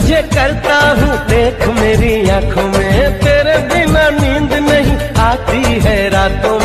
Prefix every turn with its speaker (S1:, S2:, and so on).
S1: तुझे करता हूँ देख मेरी आँखों में। तेरे बिना नींद नहीं आती है रातों